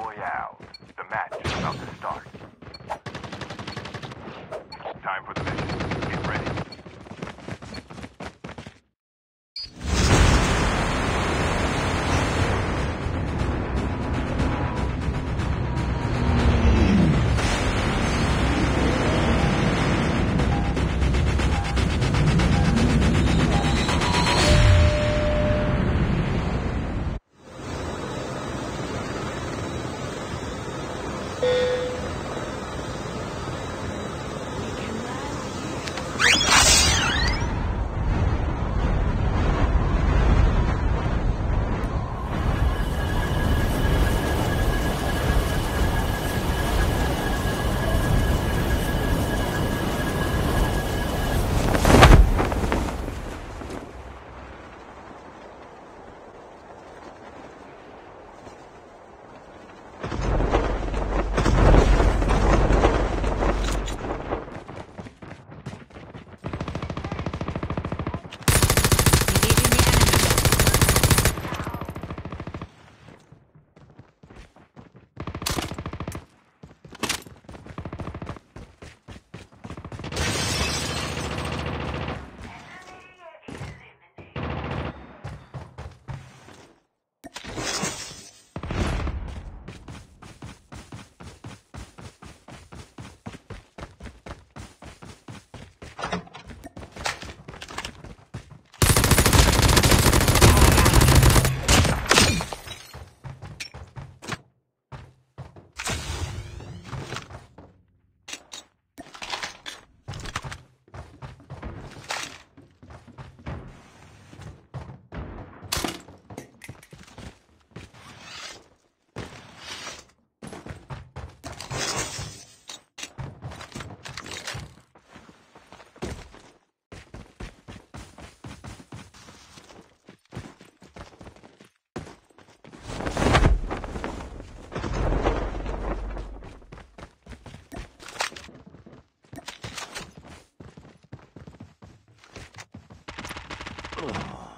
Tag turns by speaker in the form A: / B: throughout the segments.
A: Royale. The match is about to start. Time for the
B: The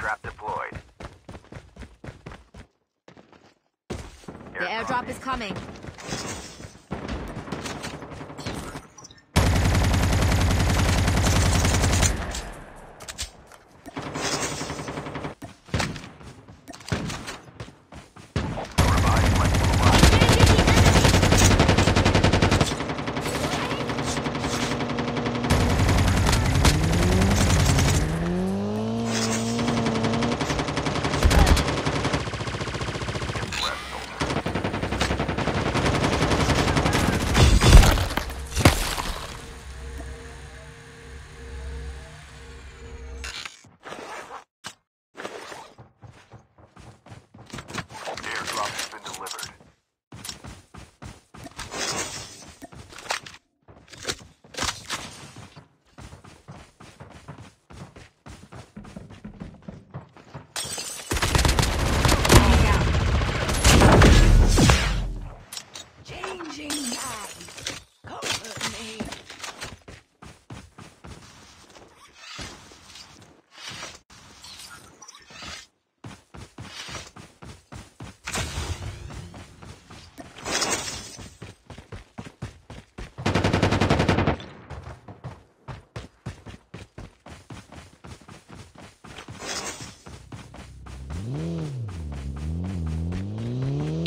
A: Trap deployed.
B: The airdrop is coming.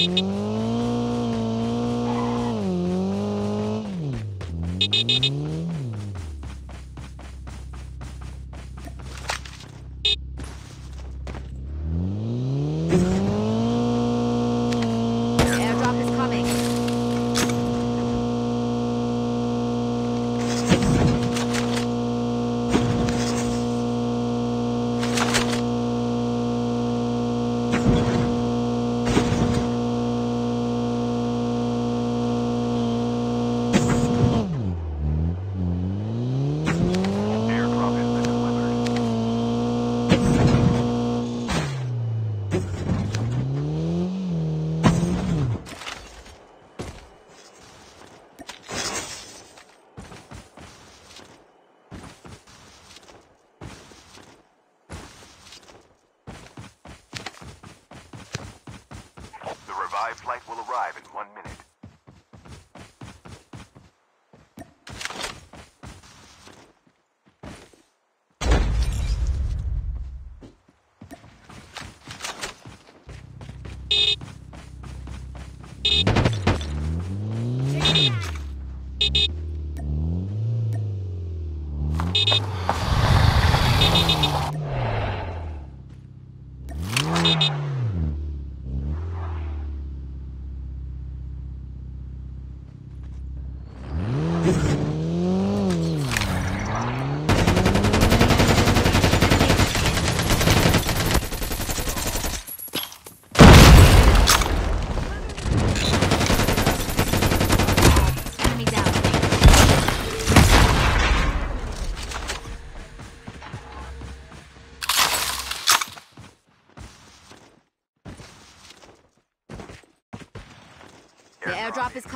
B: Música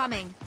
B: coming.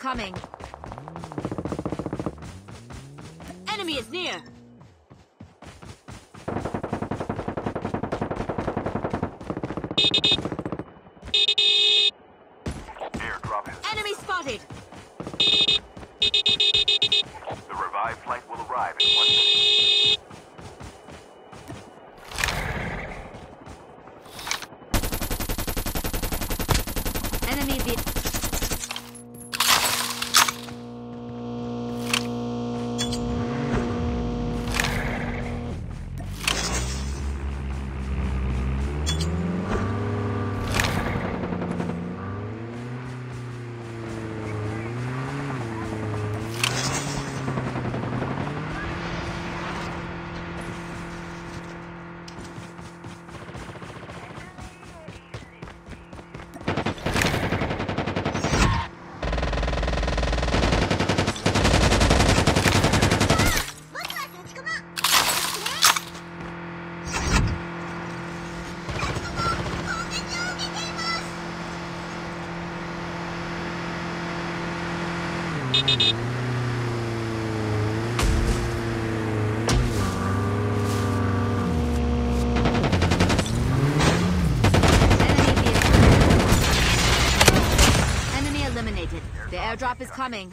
B: Coming. Enemy is near! Enemy eliminated.
A: The
C: airdrop is coming.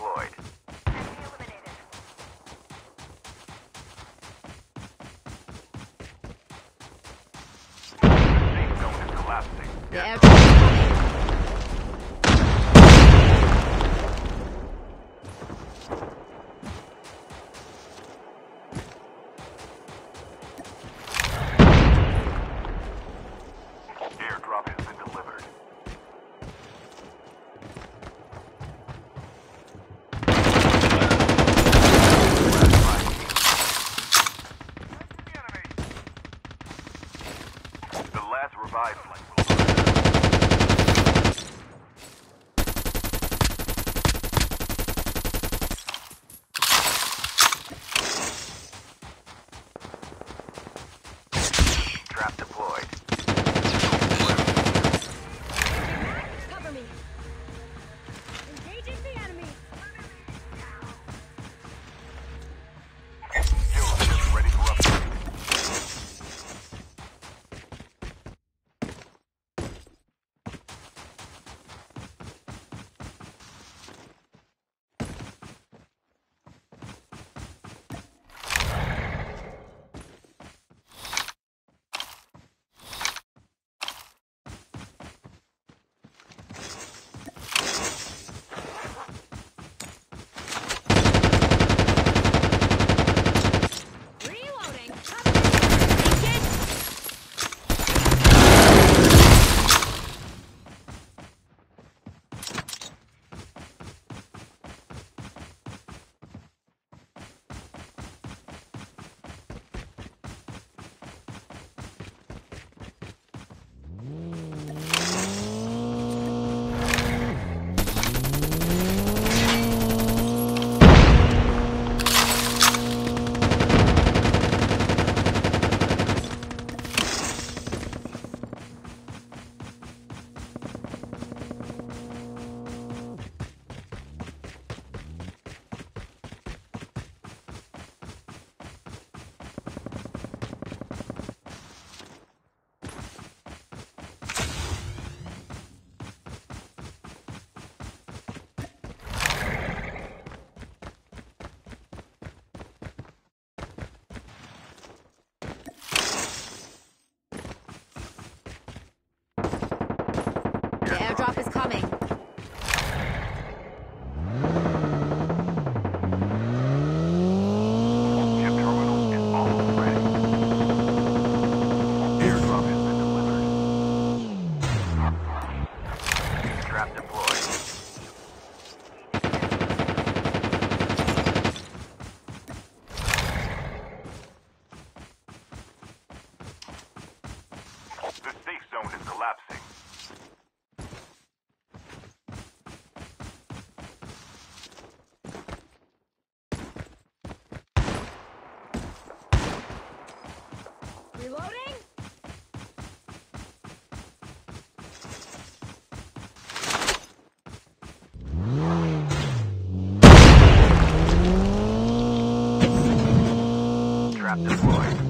B: Deployed. trap deployed.